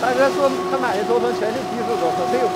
大哥说他买的驼峰全是低速驼峰没有